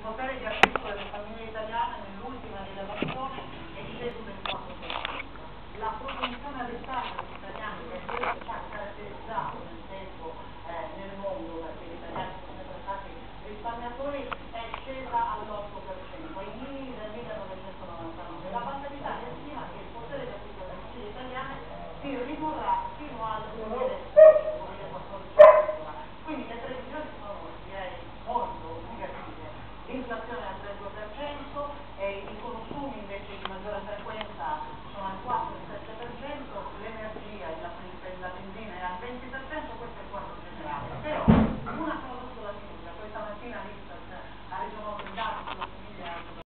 potere di acquisto delle famiglie italiane nell'ultima rilevazione è del 4%. La propensione a risparmio degli italiani, che ci ha caratterizzato nel tempo eh, nel mondo, perché gli italiani sono sempre stati risparmiatori, è scesa all'8%, ai minimi del 1999. La Banca d'Italia stima che il potere di acquisto delle famiglie italiane si rimorrà fino al 2014 inflazione al 3%,